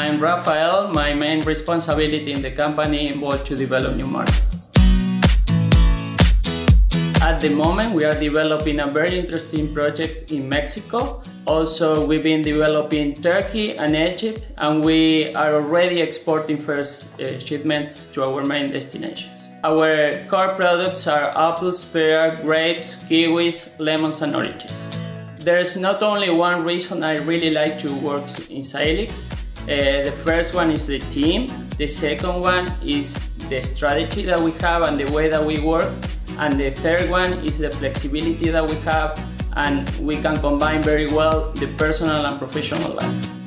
I'm Rafael. My main responsibility in the company involved to develop new markets. At the moment, we are developing a very interesting project in Mexico. Also, we've been developing Turkey and Egypt, and we are already exporting first uh, shipments to our main destinations. Our core products are apples, pear, grapes, kiwis, lemons, and oranges. There's not only one reason I really like to work in Salix. Uh, the first one is the team. The second one is the strategy that we have and the way that we work. And the third one is the flexibility that we have and we can combine very well the personal and professional life.